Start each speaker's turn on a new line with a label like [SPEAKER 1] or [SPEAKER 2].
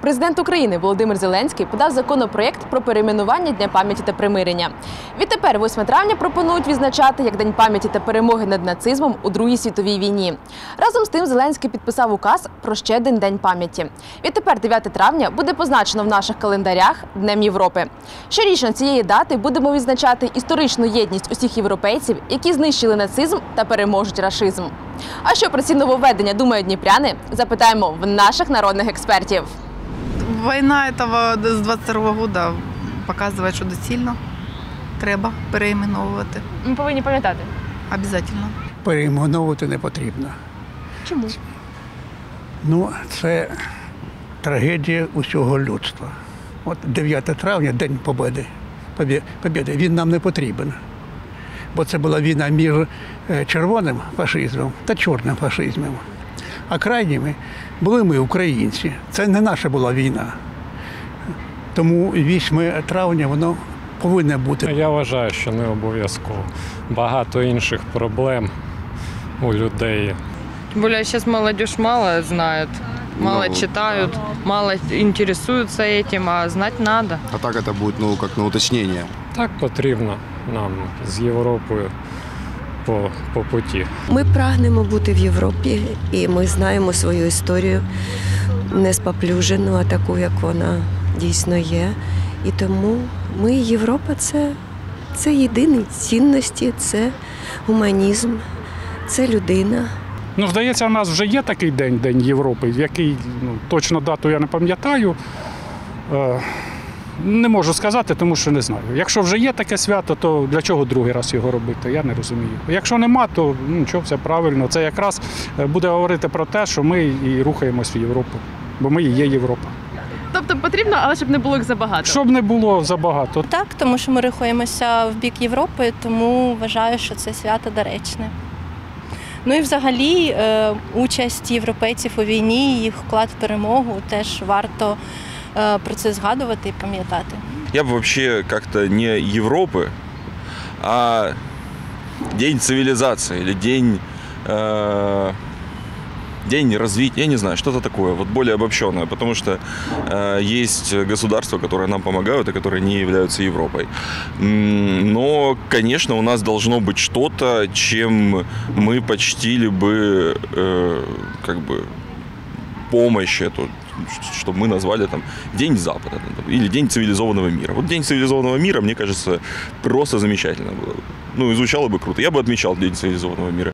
[SPEAKER 1] Президент України Володимир Зеленський подав законопроєкт про перейменування Дня пам'яті та примирення. Відтепер 8 травня пропонують відзначати як День пам'яті та перемоги над нацизмом у Другій світовій війні. Разом з тим Зеленський підписав указ про ще один день пам'яті. Відтепер 9 травня буде позначено в наших календарях Днем Європи. Щорічно цієї дати будемо відзначати історичну єдність усіх європейців, які знищили нацизм та переможуть рашизм. А що про ці нововведення думають дніпряни? Запитаємо в наших народних експертів.
[SPEAKER 2] Війна этого з 22 года показує, що доцільно треба переіменовувати.
[SPEAKER 1] Ми повинні пам'ятати.
[SPEAKER 2] Обязательно.
[SPEAKER 3] перейменовувати не потрібно.
[SPEAKER 1] Чому?
[SPEAKER 3] Ну, це трагедія усього людства. От 9 травня, День Побєди, Побє- Побєди, він нам не потрібен. Бо це була війна між е, червоним фашизмом та чорним фашизмом. А крайніми були ми, українці. Це не наша була війна. Тому 8 травня воно повинне бути.
[SPEAKER 4] Я вважаю, що не обов'язково. Багато інших проблем у людей.
[SPEAKER 5] Тем более сейчас молодежь мало знает, мало
[SPEAKER 6] Ну,
[SPEAKER 5] читают, мало интересуются этим, а знать надо.
[SPEAKER 6] А так это будет, ну, как на уточнение.
[SPEAKER 4] Так потрібно нам з Європою по, по путі.
[SPEAKER 7] Ми прагнемо бути в Європі, і ми знаємо свою історію не споплюжену, а таку, як вона дійсно є. І тому ми, Європа, це, це єдині цінності, це гуманізм, це людина.
[SPEAKER 8] Ну, здається, у нас вже є такий день, День Європи, який ну, точно дату я не пам'ятаю. Не можу сказати, тому що не знаю. Якщо вже є таке свято, то для чого другий раз його робити? Я не розумію. Якщо нема, то ну, нічого, все правильно. Це якраз е, буде говорити про те, що ми і рухаємось в Європу, бо ми і є Європа.
[SPEAKER 1] Тобто потрібно, але щоб не було їх забагато.
[SPEAKER 8] Щоб не було забагато.
[SPEAKER 9] Так, тому що ми рухаємося в бік Європи, тому вважаю, що це свято доречне. Ну і взагалі е, участь європейців у війні, їх вклад в перемогу теж варто про це згадувати і пам'ятати.
[SPEAKER 10] Я бы вообще как-то не Европы, а день цивилизации или день, э, день развития, я не знаю, что-то такое, вот более обобщенное, потому что э, есть государства, которые нам помогают и которые не являются Европой. Но, конечно, у нас должно быть что-то, чем мы почтили бы, э, как бы, помощь эту, чтобы мы назвали там День Запада там, или День цивилизованного мира. Вот День цивилизованного мира, мне кажется, просто замечательно было. бы. Ну, и звучало бы круто. Я бы отмечал День цивилизованного мира.